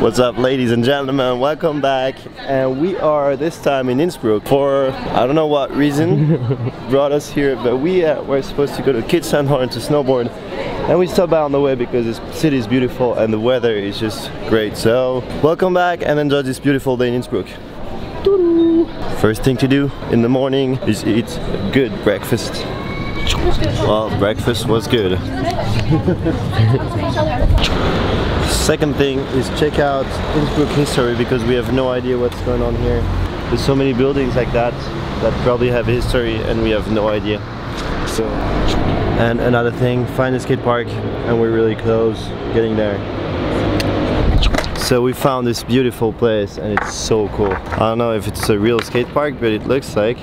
What's up ladies and gentlemen, welcome back and we are this time in Innsbruck for I don't know what reason brought us here but we uh, were supposed to go to Kitzsteinhorn to snowboard and we stopped by on the way because this city is beautiful and the weather is just great so welcome back and enjoy this beautiful day in Innsbruck. First thing to do in the morning is eat a good breakfast. Well, breakfast was good. Second thing is check out Innsbruck history because we have no idea what's going on here. There's so many buildings like that that probably have history and we have no idea. So, and another thing, find a skate park and we're really close getting there. So we found this beautiful place and it's so cool. I don't know if it's a real skate park, but it looks like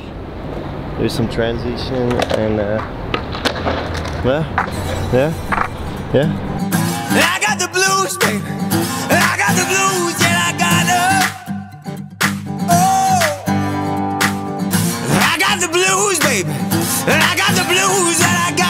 there's some transition and uh, yeah, yeah, yeah. I got the blues, baby. I got the blues, yeah, I got them. Oh, I got the blues, baby. I got the blues, and I got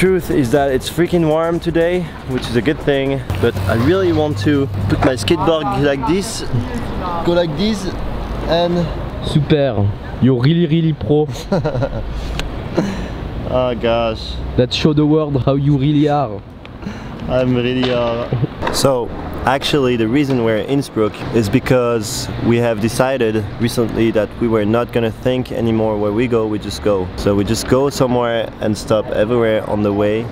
truth is that it's freaking warm today, which is a good thing, but I really want to put my skateboard like this, go like this, and Super. You're really really pro. oh gosh, Let's show the world how you really are. I'm really uh... So, actually the reason we're in Innsbruck is because we have decided recently that we were not gonna think anymore where we go, we just go. So we just go somewhere and stop everywhere on the way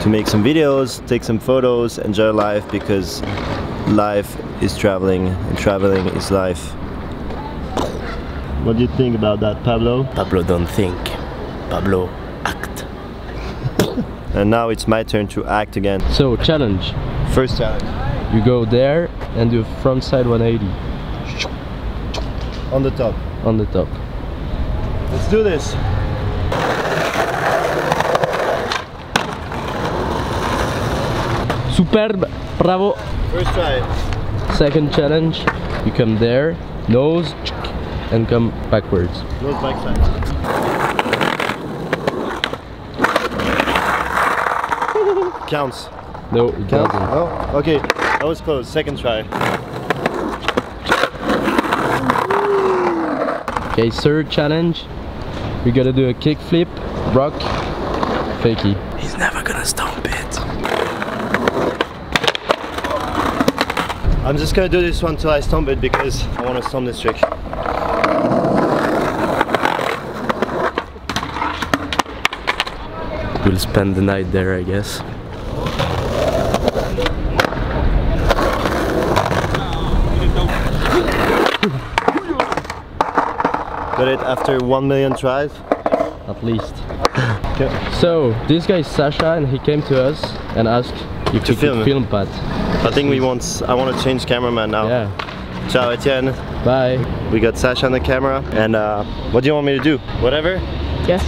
to make some videos, take some photos, enjoy life because life is traveling and traveling is life. What do you think about that, Pablo? Pablo don't think. Pablo act. And now it's my turn to act again. So challenge. First challenge. You go there and do front side 180 On the top. on the top. Let's do this. Superb. Bravo. First try. Second challenge. You come there, nose, and come backwards. Nose backside. Counts. No, it Counts? doesn't. Oh, okay. That was close. Second try. Okay, third challenge. We gotta do a kick flip, rock, fakie. He's never gonna stomp it. I'm just gonna do this one till I stomp it because I want to stomp this trick. We'll spend the night there, I guess. Got it after one million tries. At least. Okay. So, this guy is Sasha and he came to us and asked if To film. could film but I think we want. I want to change cameraman now. Yeah. Ciao, Etienne. Bye. We got Sasha on the camera. And uh, what do you want me to do? Whatever. Yes.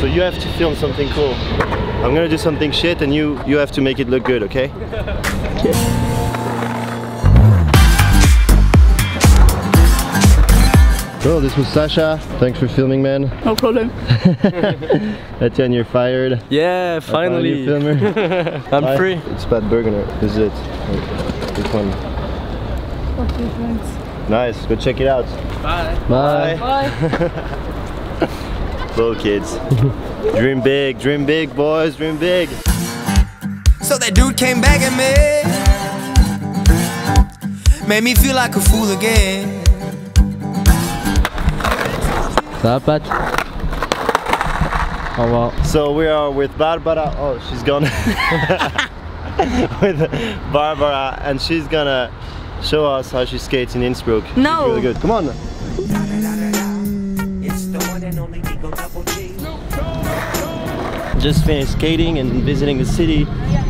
So you have to film something cool. I'm gonna do something shit, and you you have to make it look good, okay? So this was Sasha. Thanks for filming, man. No problem. Etienne, you're fired. Yeah, Finally, finally. filmer. I'm Bye. free. It's Pat Burgener. This is it. This one. Okay, thanks. Nice. Go check it out. Bye. Bye. Bye. Little kids. dream big. Dream big, boys. Dream big. So that dude came back at me. Made me feel like a fool again. Ça va, Pat Au. So we are with Barbara. Oh, she's gone. with Barbara, and she's gonna show us how she skates in Innsbruck. She's No. really good. Come on. Just finished skating and visiting the city.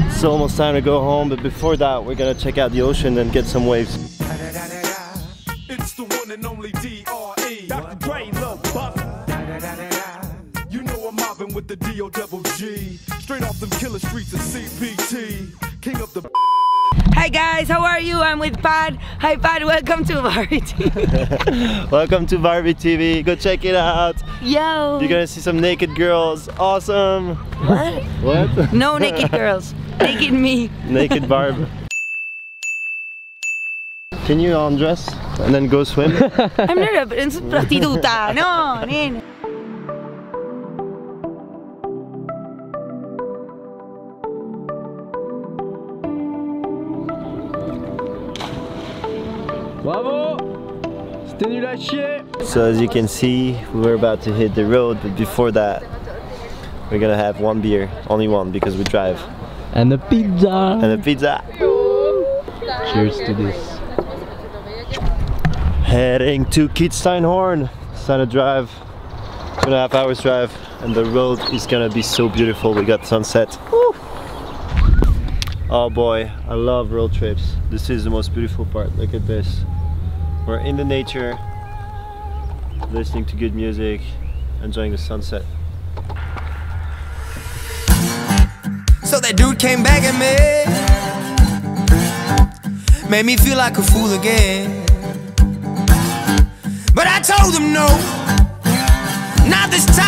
It's almost time to go home, but before that, we're gonna check out the ocean and get some waves. With the D-O double G. Straight off them killer streets of CPT. King of the Hi guys, how are you? I'm with Pad. Hi Pad, welcome to Barbie TV. Welcome to Barbie TV. Go check it out. Yo. You're gonna see some naked girls. Awesome. What? What? No naked girls. naked me. naked Barb. Can you undress and then go swim? I'm not a prostituta. No, nene. So as you can see, we're about to hit the road, but before that, we're gonna have one beer, only one, because we drive, And a pizza and a pizza. Cheers to this. Heading to Kitzsteinhorn. Santa drive, two and a half hours drive, and the road is gonna be so beautiful. We got sunset. Woo. Oh boy, I love road trips. This is the most beautiful part. Look at this. We're in the nature, listening to good music, enjoying the sunset. So that dude came back at me. Made me feel like a fool again. But I told him no, not this time.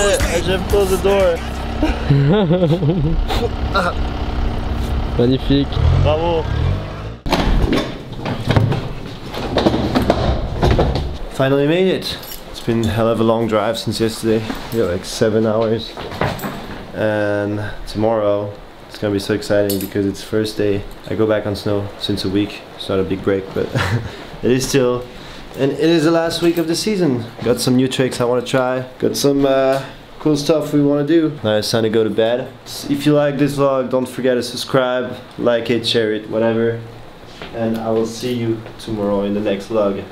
Got the blues, I baby. just closed the door. Magnifique. Bravo. Finally made it. It's been a hell of a long drive since yesterday. Yeah, like seven hours. And tomorrow it's gonna be so exciting because it's first day. I go back on snow since a week. It's not a big break, but it is still. And it is the last week of the season. Got some new tricks I want to try. Got some uh, cool stuff we want to do. Now it's time to go to bed. If you like this vlog, don't forget to subscribe, like it, share it, whatever. And I will see you tomorrow in the next vlog.